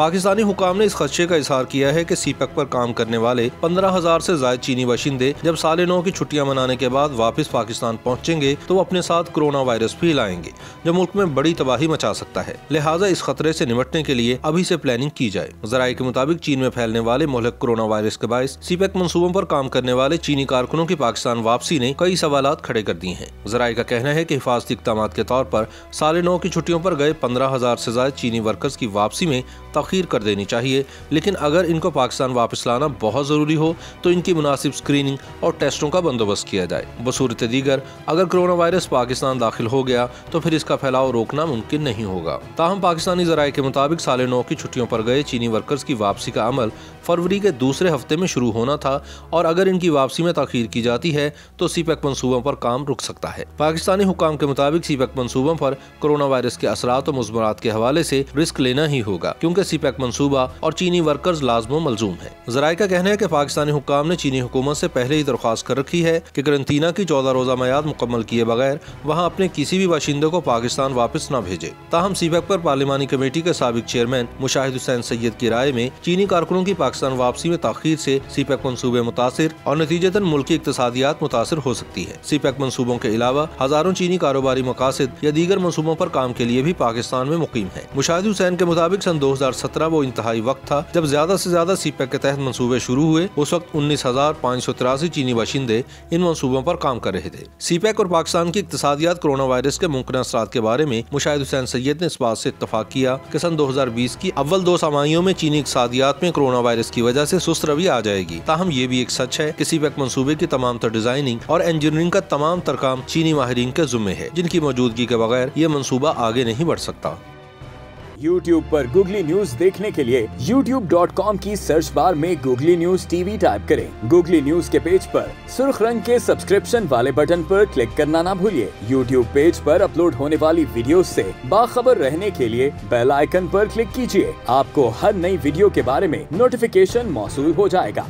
پاکستانی حکام نے اس خدشے کا اظہار کیا ہے کہ سی پیک پر کام کرنے والے پندرہ ہزار سے زائد چینی باشندے جب سال نو کی چھٹیاں منانے کے بعد واپس پاکستان پہنچیں گے تو وہ اپنے ساتھ کرونا وائرس بھی لائیں گے، جو ملک میں بڑی تباہی مچا سکتا ہے۔ لہٰذا اس خطرے سے نمٹنے کے لیے ابھی سے پلاننگ کی جائے۔ ذرائع کے مطابق چین میں پھیلنے والے مہلک کرونا وائرس کے باعث سی پیک منصوبوں پر کام کرنے والے چینی کارکنوں کی پاکستان واپسی نے کئی سوالات کھڑے کر دیے ہیں۔ ذرائع کا کہنا ہے کہ حفاظتی اقدامات کے طور پر سال نو کی چھٹیوں پر گئے پندرہ ہزار سے زائد چینی ورکرز کی واپسی میں تاخیر کر دینی چاہیے، لیکن اگر ان کو پاکستان واپس لانا بہت ضروری ہو، تو ان کی مناسب سکریننگ اور ٹیسٹوں کا بندوبست کیا جائے۔ بصورت دیگر، اگر کرونا وائرس پاکستان داخل ہو گیا، تو پھر اس کا پھیلاؤ روکنا ممکن نہیں ہوگا۔ تاہم، پاکستانی ذرائع کے مطابق سال نو کی چھٹیوں پر گئے چینی ورکرز کی واپسی کا عمل فروری کے دوسرے ہفتے میں شروع ہونا تھا، اور اگر ان کی واپسی میں تاخیر کی جاتی ہے، تو سی پیک منصوبوں پر کام رک سکتا ہے۔ پاکستانی حکام کے مطابق سی پیک منصوبوں پر کرونا وائرس کے اثرات و مضمرات کے حوالے سے رسک لینا ہی ہوگا، کیونکہ سی پیک منصوبہ اور چینی ورکرز لازم و ملزوم ہے ذرائع کا کہنا ہے کہ پاکستانی حکام نے چینی حکومت سے پہلے ہی درخواست کر رکھی ہے کہ کرنٹینا کی چودہ روزہ میعاد مکمل کیے بغیر وہاں اپنے کسی بھی باشندے کو پاکستان واپس نہ بھیجے۔ تاہم سی پیک پر پارلیمانی کمیٹی کے سابق چیئرمین مشاہد حسین سید کی رائے میں چینی کارکنوں کی پاکستان واپسی میں تاخیر سے سی پیک منصوبے متاثر اور نتیجتاً ملکی اقتصادیات متاثر ہو سکتی ہے سی پیک منصوبوں کے علاوہ ہزاروں چینی کاروباری مقاصد یا دیگر منصوبوں پر کام کے لیے بھی پاکستان میں مقیم ہے مشاہد حسین کے مطابق سن دو ہزار سترہ وہ انتہائی وقت تھا جب زیادہ سے زیادہ سی پیک کے تحت منصوبے شروع ہوئے۔ اس وقت انیس ہزار پانچ سو تراسی چینی باشندے ان منصوبوں پر کام کر رہے تھے۔ سی پیک اور پاکستان کی اقتصادیات کرونا وائرس کے ممکنہ اثرات کے بارے میں مشاہد حسین سید نے اس بات سے اتفاق کیا کہ سن دو ہزار بیس کی اول دو سامائیوں میں چینی اقتصادیات میں کرونا وائرس کی وجہ سے سست روی آ جائے گی۔ تاہم، یہ بھی ایک سچ ہے کہ سی پیک منصوبے کی تمام تر ڈیزائننگ اور انجینئرنگ کا تمام تر کام چینی ماہرین کے ذمے ہے۔ جن کی موجودگی کے بغیر یہ منصوبہ آگے نہیں بڑھ سکتا۔ یوٹیوب پر گوگلی نیوز دیکھنے کے لیے یوٹیوب ڈاٹ کام کی سرچ بار میں Googly News T V type کریں۔ گوگلی نیوز کے پیج پر سرخ رنگ کے سبسکرپشن والے بٹن پر کلک کرنا نہ بھولیے۔ یوٹیوب پیج پر اپلوڈ ہونے والی ویڈیوز سے باخبر رہنے کے لیے بیل آئیکن پر کلک کیجیے۔ آپ کو ہر نئی ویڈیو کے بارے میں نوٹیفیکیشن موصول ہو جائے گا۔